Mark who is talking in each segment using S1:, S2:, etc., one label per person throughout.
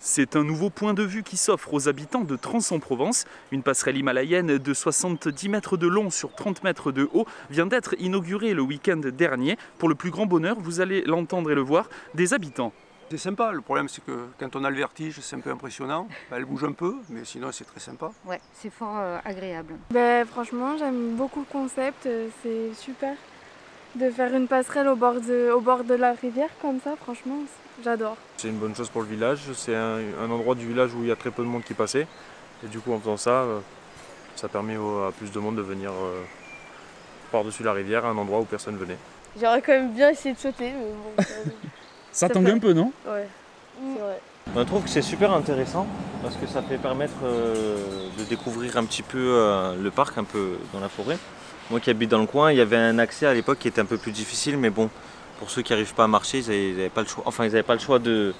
S1: C'est un nouveau point de vue qui s'offre aux habitants de Trans-en-Provence. Une passerelle himalayenne de 70 mètres de long sur 30 mètres de haut vient d'être inaugurée le week-end dernier. Pour le plus grand bonheur, vous allez l'entendre et le voir, des habitants.
S2: C'est sympa, le problème c'est que quand on a le vertige, c'est un peu impressionnant. Elle bouge un peu, mais sinon c'est très sympa.
S3: Ouais, c'est fort euh, agréable.
S4: Ben, franchement, j'aime beaucoup le concept, euh, c'est super de faire une passerelle au bord de, au bord de la rivière comme ça, franchement, j'adore.
S5: C'est une bonne chose pour le village, c'est un, endroit du village où il y a très peu de monde qui passait. Et du coup en faisant ça, euh, ça permet à plus de monde de venir par-dessus la rivière à un endroit où personne venait.
S4: J'aurais quand même bien essayé de sauter, mais bon...
S1: Ça tangue un peu, non?
S4: Ouais.
S6: On trouve que c'est super intéressant parce que ça fait permettre euh, de découvrir un petit peu euh, le parc, un peu dans la forêt. Moi qui habite dans le coin, il y avait un accès à l'époque qui était un peu plus difficile, mais bon, pour ceux qui n'arrivent pas à marcher, ils n'avaient pas le choix. Enfin, ils n'avaient pas le choix de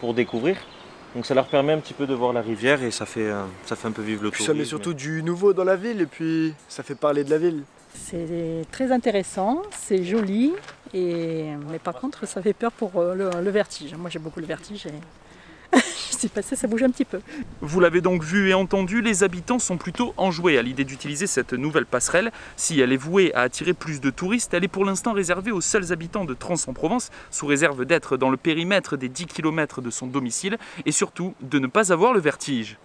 S6: pour découvrir. Donc ça leur permet un petit peu de voir la rivière et ça fait, euh, ça fait un peu vivre le tourisme.
S7: Ça met surtout du nouveau dans la ville et puis ça fait parler de la ville.
S8: C'est très intéressant, c'est joli, et... mais par contre ça fait peur pour le, vertige. Moi j'ai beaucoup le vertige et
S1: Vous l'avez donc vu et entendu, les habitants sont plutôt enjoués à l'idée d'utiliser cette nouvelle passerelle. Si elle est vouée à attirer plus de touristes, elle est pour l'instant réservée aux seuls habitants de Trans-en-Provence, sous réserve d'être dans le périmètre des 10 km de son domicile et surtout de ne pas avoir le vertige.